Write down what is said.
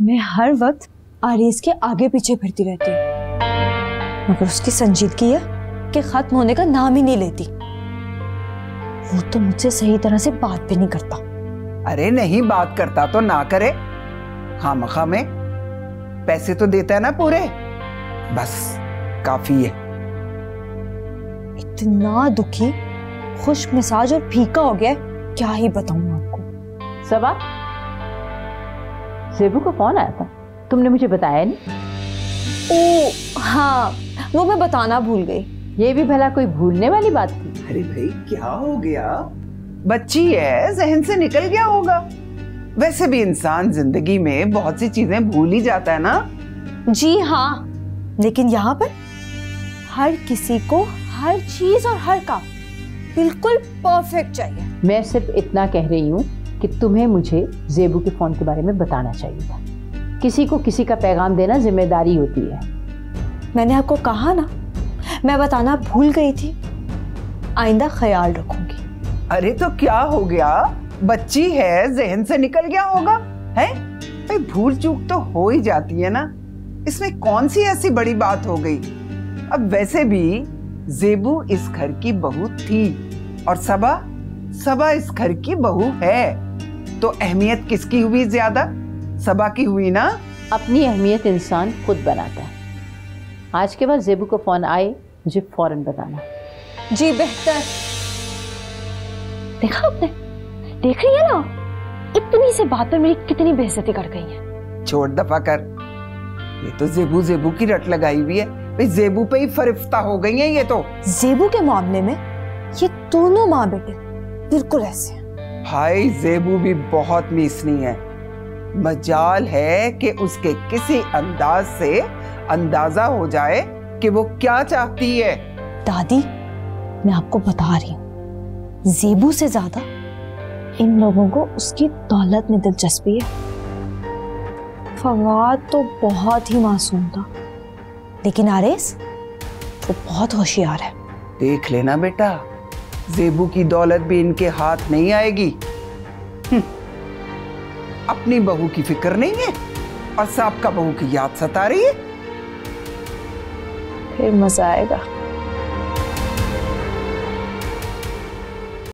मैं हर वक्त आरीज के आगे पीछे फिरती रहती हूँ। मगर उसकी संजीदगी है कि खत्म होने का नाम ही नहीं लेती। वो तो मुझसे सही तरह से बात भी नहीं करता। अरे नहीं बात करता तो ना करे। खाम खा में पैसे तो देता है ना पूरे। बस काफ़ी है। इतना दुखी खुश मिजाज और फीका हो गया क्या ही बताऊँ आपको। सबा जेबू का फ़ोन आया था? तुमने मुझे बताया नहीं। ओ हाँ वो मैं बताना भूल गई। ये भी भला कोई भूलने वाली बात थी? अरे भाई क्या हो गया? बच्ची है जहन से निकल गया होगा। वैसे भी इंसान ज़िंदगी में बहुत सी चीज़ें भूल ही जाता है ना? जी हाँ लेकिन यहाँ पर हर किसी को हर चीज़ और हर काम बिल्कुल परफेक्ट चाहिए। मैं सिर्फ़ इतना कह रही हूँ कि तुम्हें मुझे जेबू के फ़ोन के बारे में बताना चाहिए था। किसी को किसी का पैगाम देना ज़िम्मेदारी होती है। मैंने आपको कहा ना मैं बताना भूल गई थी। आइंदा ख्याल रखूँगी। अरे तो क्या हो गया? बच्ची है जहन से निकल गया होगा है? भाई भूल चूक तो हो ही जाती है ना। इसमें कौन सी ऐसी बड़ी बात हो गई? अब वैसे भी जेबू इस घर की बहू थी और सबा सबा इस घर की बहू है। तो अहमियत किसकी हुई ज़्यादा? सबा की हुई ना? अपनी अहमियत इंसान खुद बनाता है। आज के बाद जेबू का फ़ोन आए मुझे फ़ौरन बताना। जी बेहतर। देखा आपने? देख रही है ना? इतनी से बात पर मेरी कितनी बेइज्जती कर गई है। छोड़ दफ़ा कर ये तो जेबू जेबू की रट लगाई हुई है। भाई जेबू पे ही फरिफ्ता हो गई है ये तो। जेबू के मामले में ये दोनों माँ बेटे बिल्कुल ऐसे हैं। भाई जेबू भी बहुत मीसनी है। मजाल है कि उसके किसी अंदाज से अंदाज़ा हो जाए कि वो क्या चाहती है। दादी मैं आपको बता रही हूँ जेबू से ज़्यादा इन लोगों को उसकी दौलत में दिलचस्पी है। फवाद तो बहुत ही मासूम था लेकिन आरेस वो बहुत होशियार है। देख लेना बेटा जेबू की दौलत भी इनके हाथ नहीं आएगी। हम्म, अपनी बहू की फ़िक्र नहीं है? और साहब का बहू की याद सता रही है? फिर मज़ा आएगा।